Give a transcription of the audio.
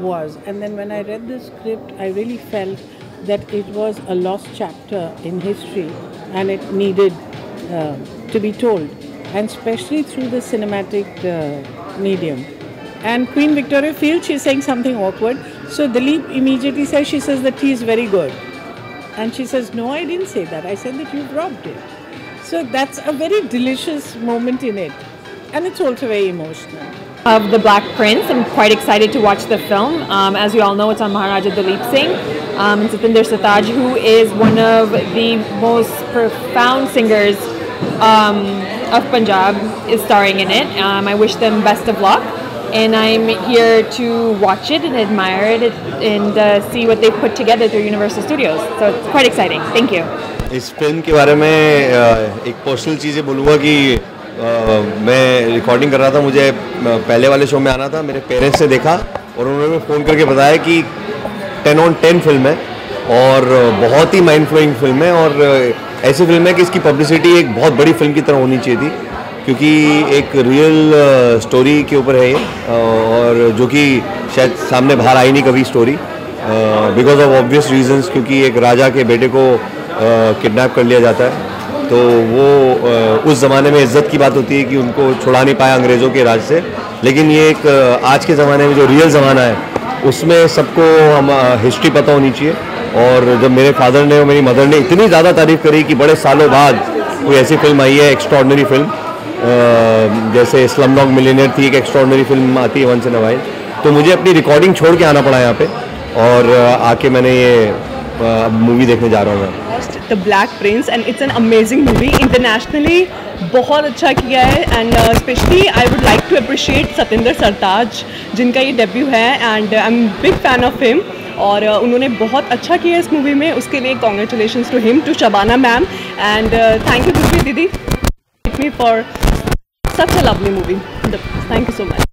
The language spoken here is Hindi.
was. And then when I read the script, I really felt that it was a lost chapter in history and it needed uh, to be told, and especially through the cinematic uh, medium. And Queen Victoria feels she's saying something awkward, so Dilip immediately says, she says that tea is very good. And she says, no, I didn't say that. I said that you've robbed it. So that's a very delicious moment in it. And it's also very emotional Of The Black Prince. I'm quite excited to watch the film. Um, as you all know, it's on Maharaja Dalip Singh um, and Satinder Sartaaj, who is one of the most profound singers um, of Punjab, is starring in it. Um, I wish them best of luck. And I'm here to watch it and admire it and uh, see what they've put together through Universal Studios. So it's quite exciting. Thank you. इस फिल्म के बारे में एक पर्सनल चीज़ें बोलूँगा कि मैं रिकॉर्डिंग कर रहा था, मुझे पहले वाले शो में आना था, मेरे पेरेंट्स ने देखा और उन्होंने फ़ोन करके बताया कि टेन ऑन टेन फ़िल्म है और बहुत ही माइंड फ्लोइंग फ़िल्म है और ऐसी फ़िल्म है कि इसकी पब्लिसिटी एक बहुत बड़ी फ़िल्म की तरह होनी चाहिए थी क्योंकि एक रियल स्टोरी के ऊपर है ये और जो कि शायद सामने बाहर आई नहीं कभी story because of obvious reasons क्योंकि एक राजा के बेटे को किडनैप कर लिया जाता है। तो वो उस ज़माने में इज़्ज़त की बात होती है कि उनको छुड़ा नहीं पाया अंग्रेज़ों के राज से। लेकिन ये एक आज के ज़माने में जो रियल ज़माना है, उसमें सबको हम हिस्ट्री पता होनी चाहिए। और जब मेरे फादर ने और मेरी मदर ने इतनी ज़्यादा तारीफ़ करी कि बड़े सालों बाद कोई ऐसी फ़िल्म आई है एक्स्ट्रॉडनरी फ़िल्म जैसे इस्लाम डॉग मिलीनियर थी, एक एक्स्ट्रॉडनरी फ़िल्म आती है वंस इन वाइल तो मुझे अपनी रिकॉर्डिंग छोड़ के आना पड़ा यहाँ पे। और आके मैंने ये मूवी देखने जा रहा हूँ मैं। The black prince and it's an amazing movie internationally बहुत अच्छा किया है and specially I would like to appreciate Satendra Sartaj जिनका ये डेब्यू है and I am big fan of him और uh, उन्होंने बहुत अच्छा किया इस मूवी में। उसके लिए congratulation to him to Shabana ma'am and thank you दीदी for such a lovely movie thank you so much